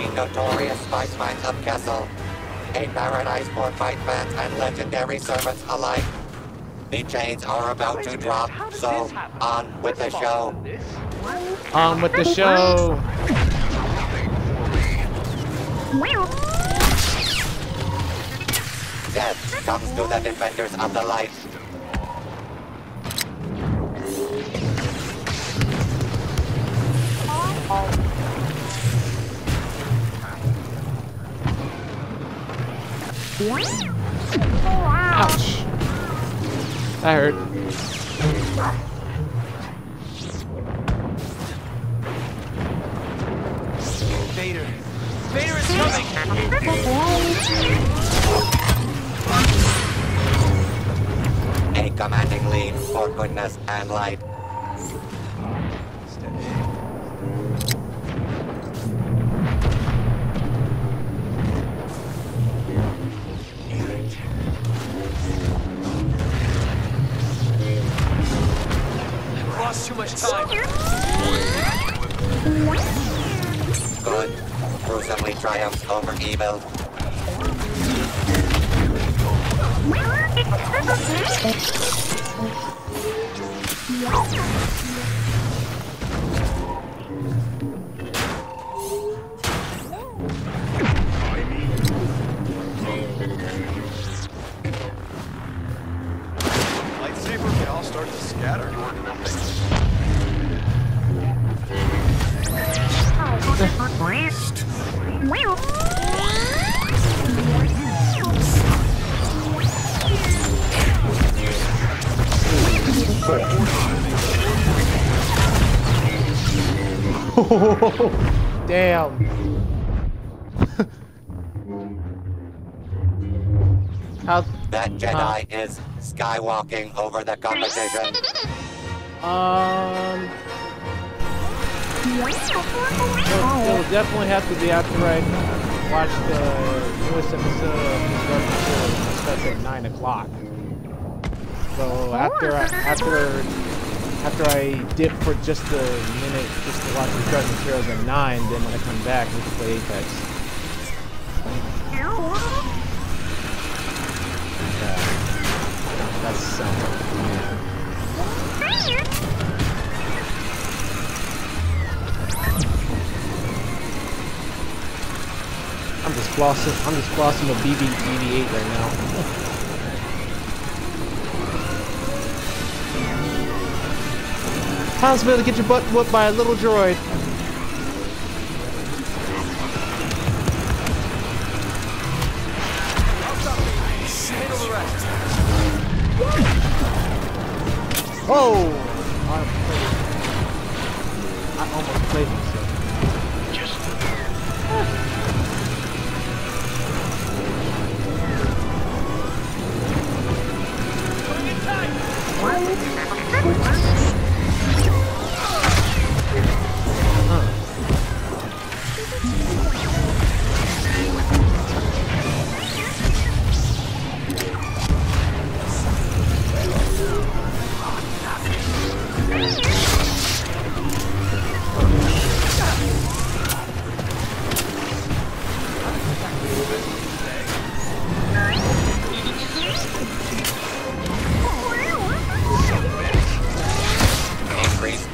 Welcome to the notorious spice mines of Kessel, a paradise for fight fans and legendary servants alike. The chains are about to drop, so on with the show. On with the show. Death comes to the defenders of the light. Ouch. That hurt. Vader. Vader is coming! A commanding lead for goodness and light. Lost too much time. Good. Gruesomely triumphs over evil. Damn. How? That Jedi is skywalking over the competition. Um. It'll, it'll definitely have to be after I watch the newest episode of Dark Materials. It starts at nine o'clock. So after after after I dip for just a minute just to watch the Dark Materials at nine, then when I come back, we can play Apex. Yeah. That's something. I'm just flossing. I'm just flossing a BB BB-8 right now. Hans to get your butt whooped by a little droid.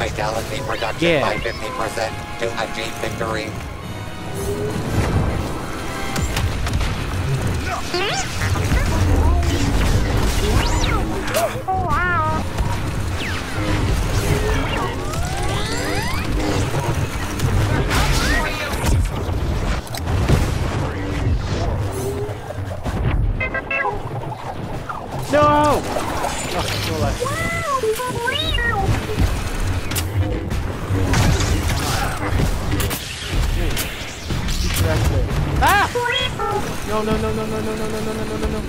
Fatality reduction Yeah. by 50% to achieve victory. No! Oh, no No, no, no, no, no, no, no, no, no, no, no, no, no.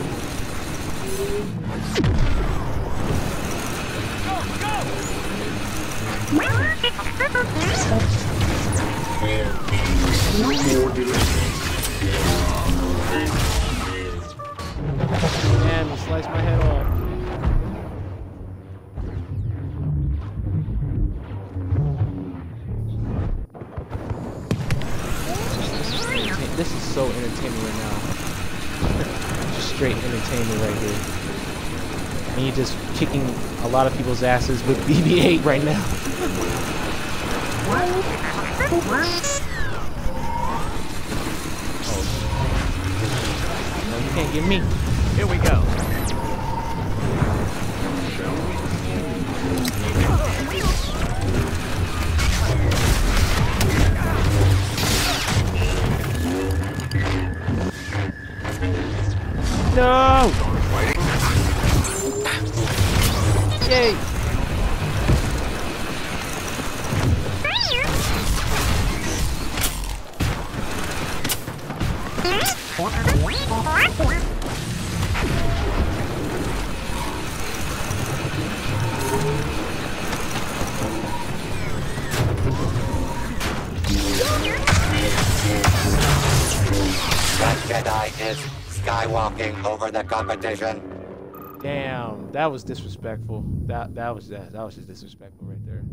Damn, you sliced my head off. So entertaining right now. just straight entertainment right here. And you're just kicking a lot of people's asses with BB-8 right now. oh. No, you can't get me. Here we go. No! Yay! That Jedi is skywalking over the competition. Damn, that was disrespectful. That that was that that was just disrespectful right there.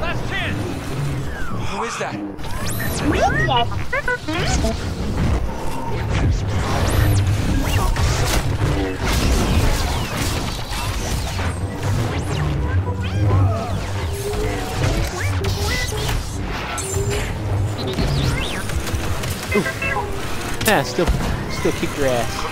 Last chance. Who is that? Yeah, still still kick your ass.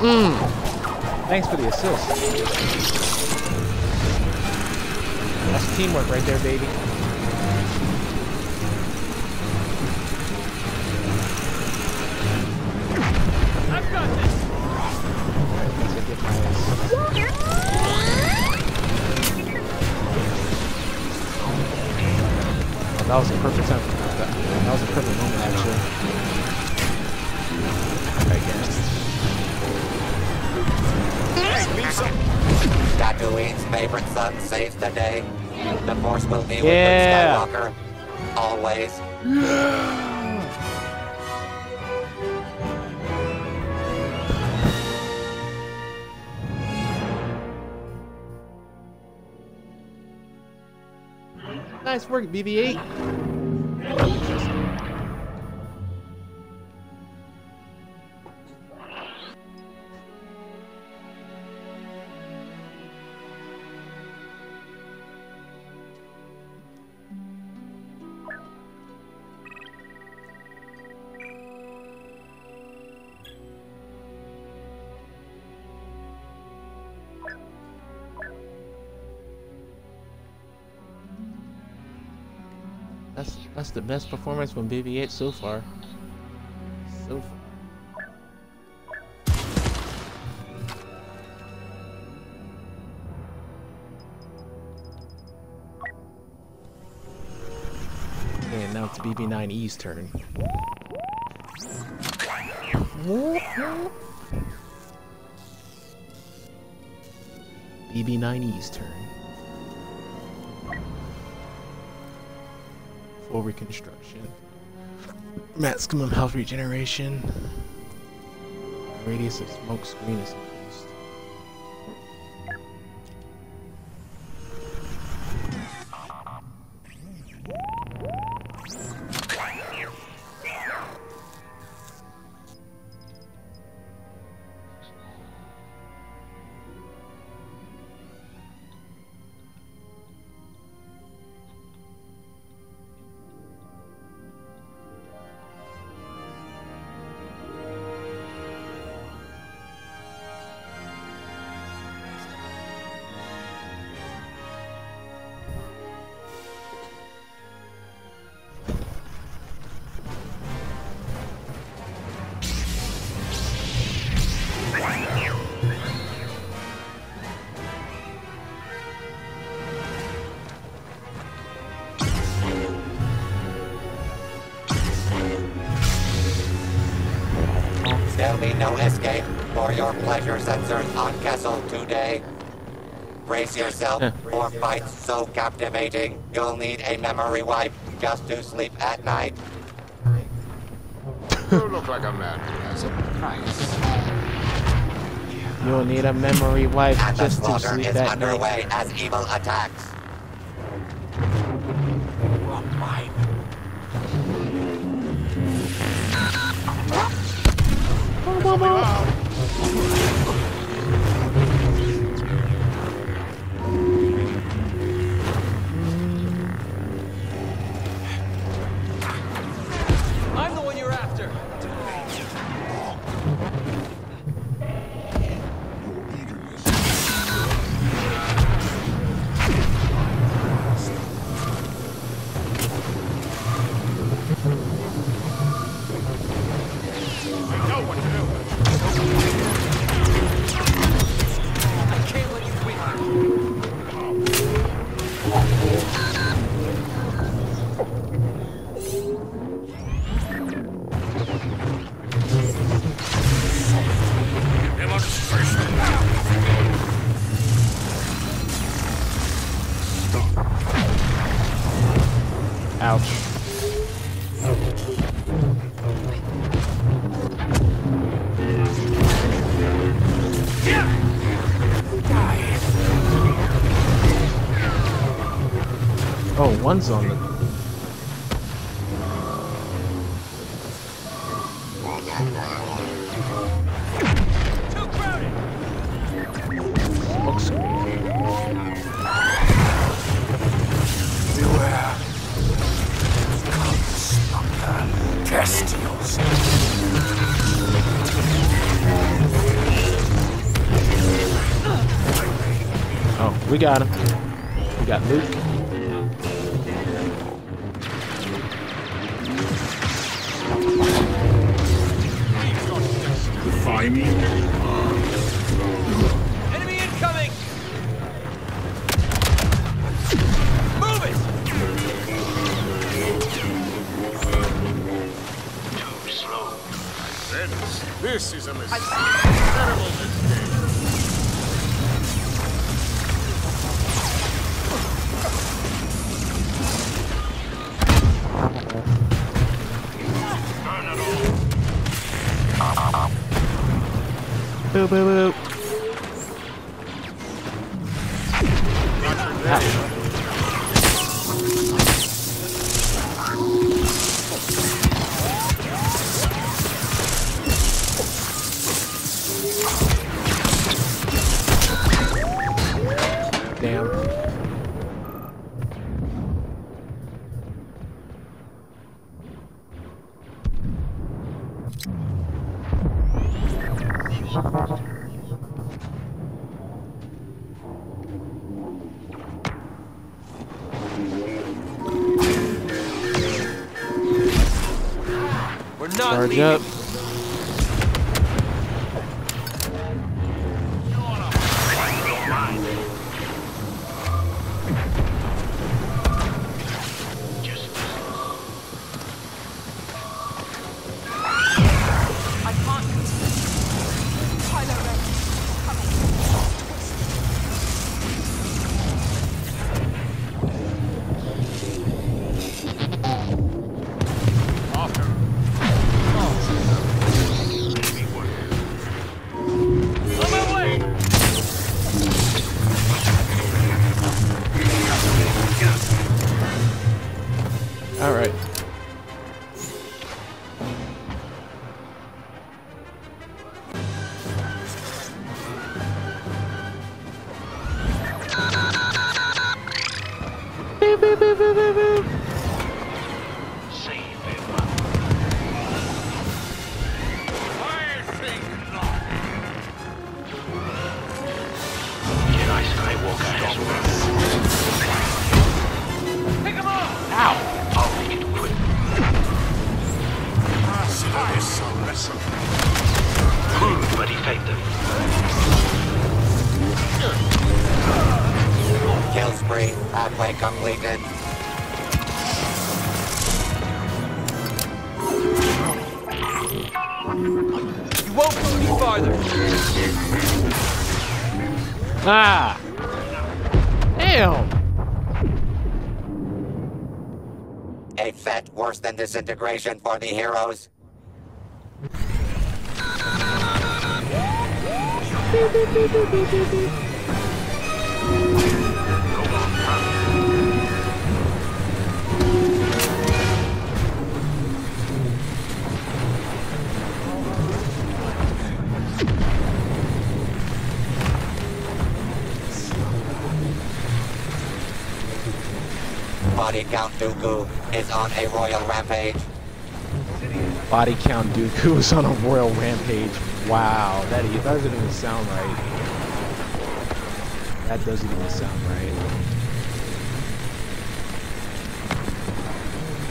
Hmm. Hmm. Thanks for the assist. That's teamwork right there, baby. I've got this. Once I get my ass- Oh, that was a perfect time. That, that was a perfect moment, actually. Tatooine's favorite son saves the day. The Force will be with Yeah. Luke Skywalker. Always. Nice work, BB-8. That's the best performance from BB-8 so far. So far. And now it's BB-9E's turn. BB-9E's turn. Full reconstruction. Maximum health regeneration. Radius of smoke screen is There'll be no escape for your pleasure sensors on Kessel today. Brace yourself for fights so captivating, you'll need a memory wipe just to sleep at night. You look like a man who has a price. You'll need a memory wipe And the just to slaughter sleep is at underway night. as evil attacks. I'm Oh, on the. Oh, we got him. We got Luke. Friends, this is a mistake. Terrible mistake. Boo boo boo. Up. Kill spree halfway completed. You You won't go any farther. Ah! Damn! A fet worse than disintegration for the heroes. Body count Dooku is on a royal rampage. Body count Dooku is on a royal rampage. Wow, that, that doesn't even sound right. That doesn't even sound right.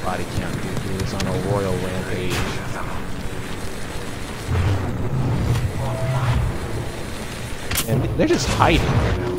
Body count Dooku is on a royal rampage. And they're just hiding right now.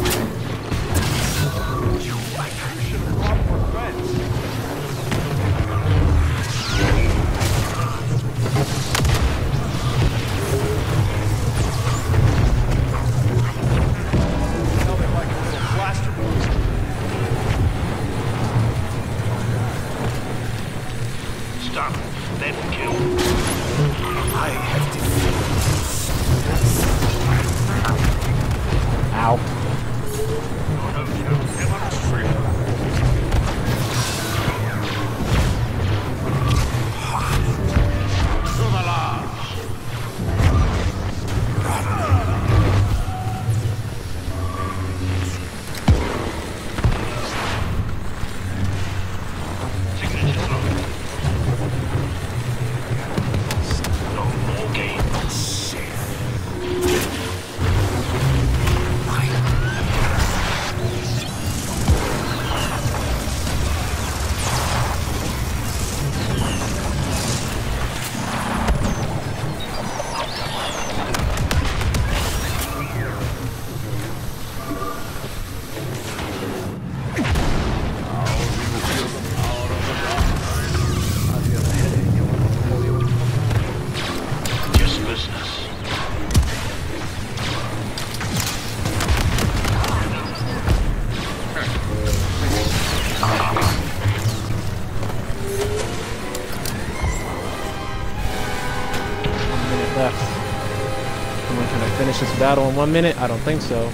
Battle in one minute? I don't think so.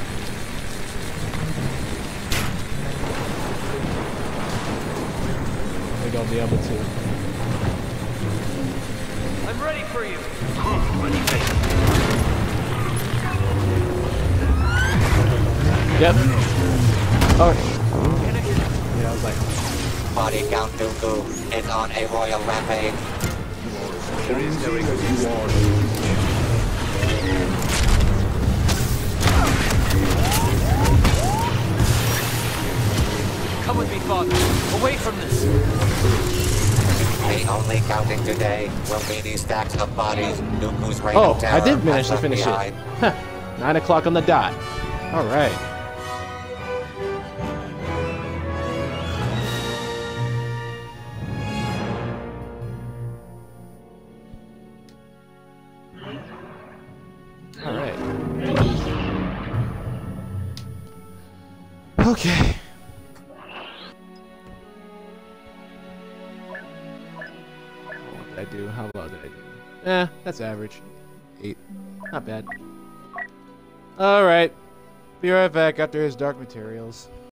I think I'll be able to. I'm ready for you. Crew ready faith. Yep. Oh. Yeah, I was like, Body count Dooku is on a royal rampage. Come with me, Father. Away from this. The only counting today will be these stacks of bodies Dooku's reign oh, I did manage to finish behind. it. Nine o'clock on the dot. All right. That's average. Eight. Not bad. Alright. Be right back after his Dark Materials.